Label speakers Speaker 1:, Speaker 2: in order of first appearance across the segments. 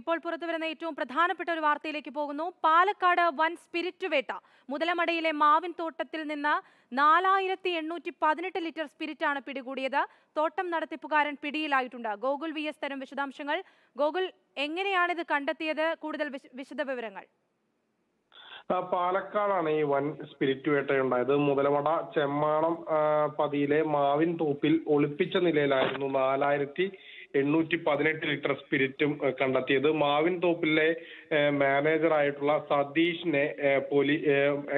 Speaker 1: ഇപ്പോൾ പുറത്തുവരുന്ന ഏറ്റവും പ്രധാനപ്പെട്ട ഒരു വാർത്തയിലേക്ക് പോകുന്നു. പാലക്കാട് വൻ സ്പിരിറ്റ് വേട്ട. മുതലമടയിലെ മാവിൻ തോട്ടത്തിൽ നിന്ന് നാലായിരത്തി എണ്ണൂറ്റി പതിനെട്ട് ലിറ്റർ സ്പിരിറ്റാണ് പിടികൂടിയത്. തോട്ടം നടത്തിപ്പുകാരൻ പിടിയിലായിട്ടുണ്ട്. ഗോകുൽ വി എസ് തരം വിശദാംശങ്ങൾ. ഗോകുൽ എങ്ങനെയാണിത് കണ്ടെത്തിയത്? കൂടുതൽ വിശദ വിവരങ്ങൾ.
Speaker 2: പാലക്കാടാണ് ഈ വൻ സ്പിരിറ്റ് വേട്ടയുണ്ടായത്. മുതലമട ചെമ്മാണം പതിയിലെ മാവിൻ തോപ്പിൽ ഒളിപ്പിച്ച നിലയിലായിരുന്നു നാലായിരത്തി എണ്ണൂറ്റി പതിനെട്ട് ലിറ്റർ സ്പിരിറ്റും കണ്ടെത്തിയത്. മാവിൻ തോപ്പിലെ മാനേജർ ആയിട്ടുള്ള സതീഷിനെ പോലീ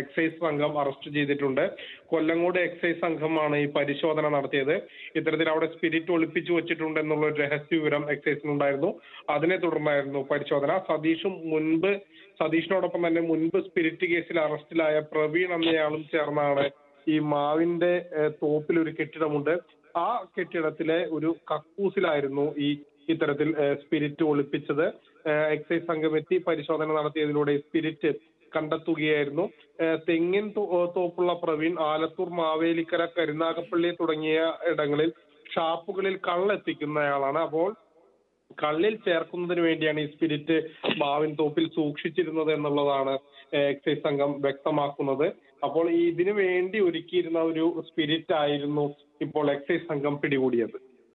Speaker 2: എക്സൈസ് സംഘം അറസ്റ്റ് ചെയ്തിട്ടുണ്ട്. കൊല്ലങ്കോട് എക്സൈസ് സംഘമാണ് ഈ പരിശോധന നടത്തിയത്. ഇത്തരത്തിൽ അവിടെ സ്പിരിറ്റ് ഒളിപ്പിച്ചു വെച്ചിട്ടുണ്ട് എന്നുള്ള രഹസ്യ വിവരം എക്സൈസിനുണ്ടായിരുന്നു. അതിനെ തുടർന്നായിരുന്നു പരിശോധന. സതീഷും മുൻപ് സതീഷിനോടൊപ്പം തന്നെ മുൻപ് സ്പിരിറ്റ് കേസിൽ അറസ്റ്റിലായ പ്രവീൺ എന്നയാളും ചേർന്നാണ് ഈ മാവിന്റെ തോപ്പിൽ ഒരു കെട്ടിടമുണ്ട്. ആ കെട്ടിടത്തിലെ ഒരു കക്കൂസിലായിരുന്നു ഈ ഇത്തരത്തിൽ സ്പിരിറ്റ് ഒളിപ്പിച്ചത്. എക്സൈസ് സംഘം എത്തി പരിശോധന നടത്തിയതിലൂടെ സ്പിരിറ്റ് കണ്ടെത്തുകയായിരുന്നു. തെങ്ങിൻ തോപ്പുള്ള പ്രവീൺ ആലത്തൂർ മാവേലിക്കര കരുനാഗപ്പള്ളി തുടങ്ങിയ ഇടങ്ങളിൽ ഷാപ്പുകളിൽ കള്ളെത്തിക്കുന്നയാളാണ്. അപ്പോൾ കള്ളിൽ ചേർക്കുന്നതിന് വേണ്ടിയാണ് ഈ സ്പിരിറ്റ് മാവിൻ തോപ്പിൽ സൂക്ഷിച്ചിരുന്നത് എന്നുള്ളതാണ് എക്സൈസ് സംഘം വ്യക്തമാക്കുന്നത്. അപ്പോൾ ഇതിനു വേണ്ടി ഒരുക്കിയിരുന്ന ഒരു സ്പിരിറ്റ് ആയിരുന്നു ഇപ്പോൾ എക്സൈസ് സംഘം പിടികൂടിയത്.